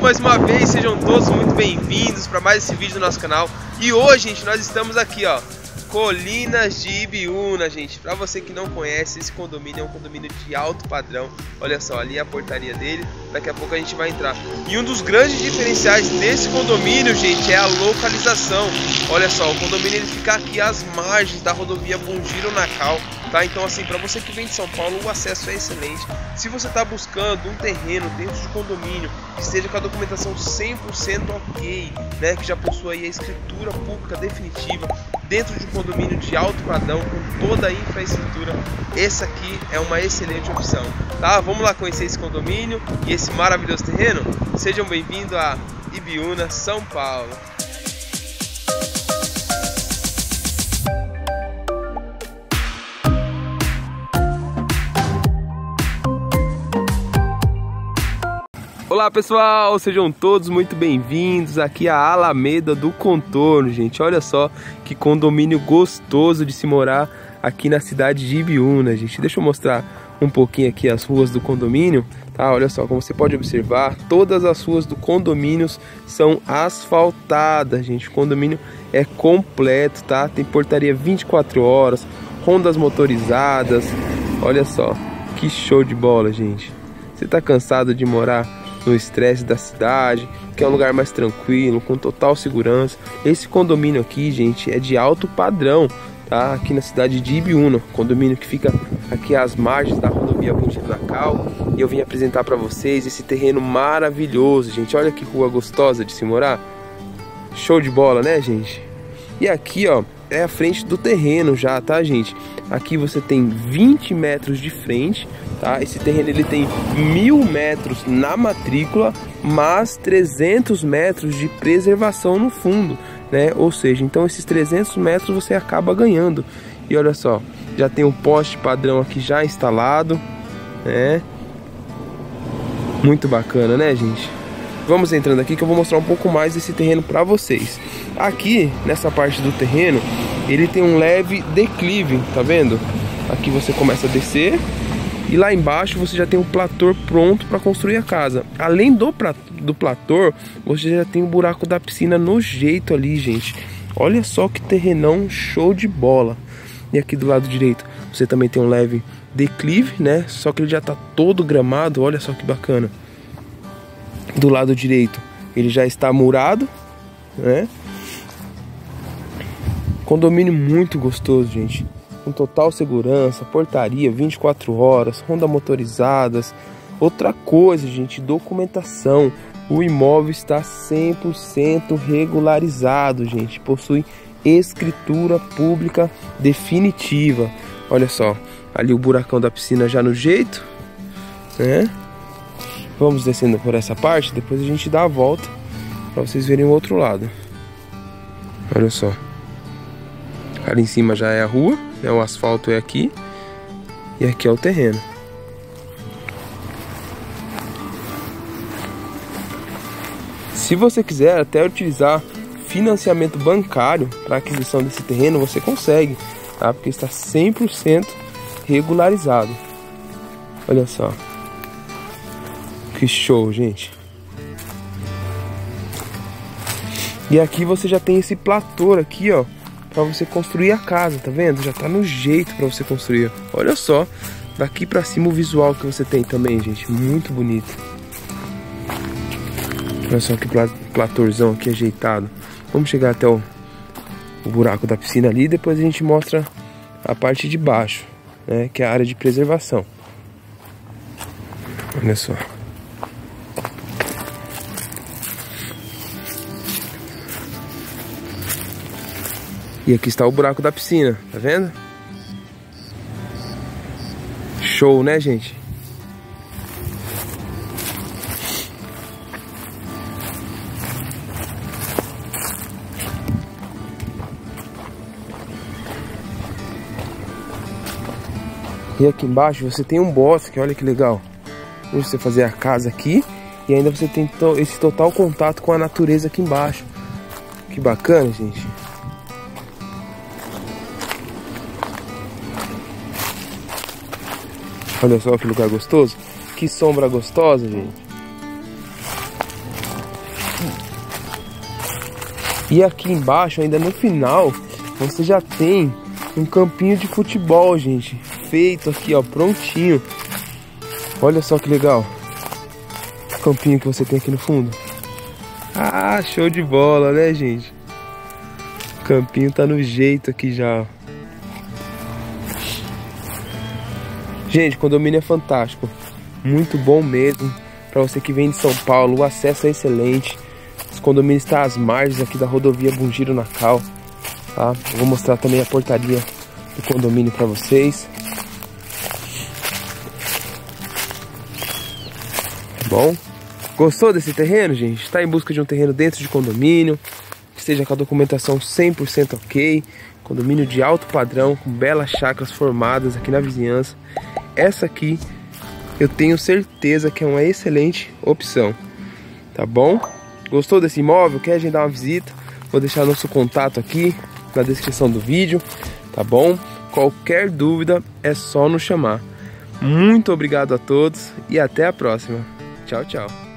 mais uma vez, sejam todos muito bem-vindos para mais esse vídeo do nosso canal. E hoje, gente, nós estamos aqui, ó, Colinas de Ibiúna, gente. Para você que não conhece, esse condomínio é um condomínio de alto padrão. Olha só, ali é a portaria dele. Daqui a pouco a gente vai entrar. E um dos grandes diferenciais desse condomínio, gente, é a localização. Olha só, o condomínio ele fica aqui às margens da rodovia Bongiro Nacal, tá? Então assim, para você que vem de São Paulo, o acesso é excelente. Se você está buscando um terreno dentro de condomínio que esteja com a documentação 100% ok, né, que já possua aí a escritura pública definitiva, dentro de um condomínio de alto padrão, com toda a infraestrutura, esse aqui é uma excelente opção, tá? Vamos lá conhecer esse condomínio e esse maravilhoso terreno? Sejam bem-vindos a Ibiúna, São Paulo. Olá pessoal, sejam todos muito bem-vindos aqui à Alameda do Contorno, gente. Olha só que condomínio gostoso de se morar aqui na cidade de Ibiúna, gente. Deixa eu mostrar um pouquinho aqui as ruas do condomínio, tá? Olha só, como você pode observar, todas as ruas do condomínio são asfaltadas, gente. O condomínio é completo, tá? Tem portaria 24 horas, rondas motorizadas. Olha só, que show de bola, gente. Você tá cansado de morar no estresse da cidade, que é um lugar mais tranquilo, com total segurança. Esse condomínio aqui, gente, é de alto padrão, tá? Aqui na cidade de Ibiúna, condomínio que fica aqui às margens da rodovia Ponte Nacal. E eu vim apresentar para vocês esse terreno maravilhoso, gente. Olha que rua gostosa de se morar. Show de bola, né, gente? E aqui, ó, é a frente do terreno já, tá, gente? Aqui você tem 20 metros de frente, tá? Esse terreno ele tem mil metros na matrícula, mas 300 metros de preservação no fundo, né? Ou seja, então esses 300 metros você acaba ganhando. E olha só, já tem um poste padrão aqui já instalado, né? Muito bacana, né, gente? Vamos entrando aqui que eu vou mostrar um pouco mais desse terreno para vocês. Aqui, nessa parte do terreno, ele tem um leve declive, tá vendo? Aqui você começa a descer e lá embaixo você já tem um platô pronto para construir a casa. Além do, do platô, você já tem o buraco da piscina no jeito ali, gente. Olha só que terrenão show de bola. E aqui do lado direito você também tem um leve declive, né? Só que ele já tá todo gramado, olha só que bacana do lado direito ele já está murado, né? Condomínio muito gostoso, gente. Com total segurança, portaria 24 horas, ronda motorizadas. Outra coisa, gente, documentação. O imóvel está 100% regularizado, gente. Possui escritura pública definitiva. Olha só, ali o buracão da piscina já no jeito, né? Vamos descendo por essa parte, depois a gente dá a volta para vocês verem o outro lado. Olha só. Ali em cima já é a rua, né? o asfalto é aqui e aqui é o terreno. Se você quiser até utilizar financiamento bancário para aquisição desse terreno, você consegue, tá? Porque está 100% regularizado. Olha só. Que show, gente. E aqui você já tem esse platô aqui, ó, para você construir a casa, tá vendo? Já tá no jeito para você construir. Olha só, daqui para cima o visual que você tem também, gente, muito bonito. Olha só que platôzão aqui ajeitado. Vamos chegar até o, o buraco da piscina ali, depois a gente mostra a parte de baixo, né, que é a área de preservação. Olha só. E aqui está o buraco da piscina, tá vendo? Show, né, gente? E aqui embaixo você tem um bosque, olha que legal. Você fazer a casa aqui e ainda você tem esse total contato com a natureza aqui embaixo. Que bacana, gente. Olha só que lugar gostoso. Que sombra gostosa, gente. E aqui embaixo, ainda no final, você já tem um campinho de futebol, gente. Feito aqui, ó, prontinho. Olha só que legal. O campinho que você tem aqui no fundo. Ah, show de bola, né, gente? O campinho tá no jeito aqui já, ó. Gente, condomínio é fantástico. Muito bom mesmo. Para você que vem de São Paulo, o acesso é excelente. Esse condomínio está às margens aqui da rodovia Bungiro Nacal. Tá? vou mostrar também a portaria do condomínio para vocês. Bom, gostou desse terreno, gente? Está em busca de um terreno dentro de condomínio, que esteja com a documentação 100% ok, condomínio de alto padrão, com belas chácaras formadas aqui na vizinhança. Essa aqui eu tenho certeza que é uma excelente opção, tá bom? Gostou desse imóvel? Quer agendar uma visita? Vou deixar nosso contato aqui na descrição do vídeo, tá bom? Qualquer dúvida é só nos chamar. Muito obrigado a todos e até a próxima. Tchau, tchau.